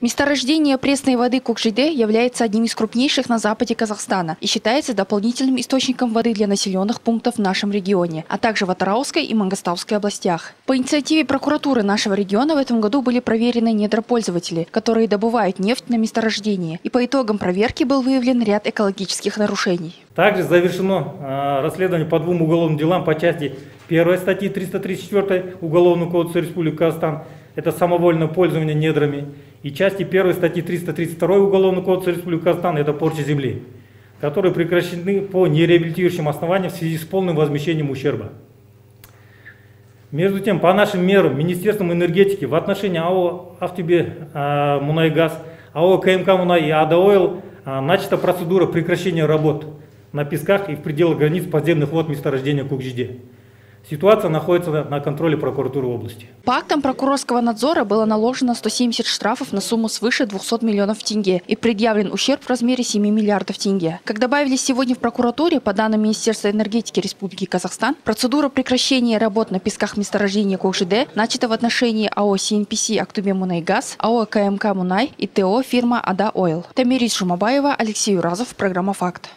Месторождение пресной воды Кокжиде является одним из крупнейших на западе Казахстана и считается дополнительным источником воды для населенных пунктов в нашем регионе, а также в Атарауской и Мангостауской областях. По инициативе прокуратуры нашего региона в этом году были проверены недропользователи, которые добывают нефть на месторождении. И по итогам проверки был выявлен ряд экологических нарушений. Также завершено э, расследование по двум уголовным делам по части 1 статьи 334 Уголовного кодекса Республики Казахстан – это самовольное пользование недрами – и части 1 статьи 332 Уголовного кодекса Республики Казахстан – это порча земли, которые прекращены по нереабилитирующим основаниям в связи с полным возмещением ущерба. Между тем, по нашим мерам, Министерством энергетики в отношении АО «Автюбе э, Мунайгаз», АО «КМК Мунай» и «Адаойл» э, начата процедура прекращения работ на песках и в пределах границ подземных вод месторождения Кукжиде. Ситуация находится на контроле прокуратуры области. По актам прокурорского надзора было наложено 170 штрафов на сумму свыше 200 миллионов тенге и предъявлен ущерб в размере 7 миллиардов тенге. Как добавились сегодня в прокуратуре, по данным Министерства энергетики Республики Казахстан, процедура прекращения работ на песках месторождения Кокжиде начата в отношении АО «СНПС» Актубе Мунайгаз, АО «КМК Мунай» и ТО фирма «Ада Ойл». Тамирис Жумабаева, Алексей Юразов, программа «Факт».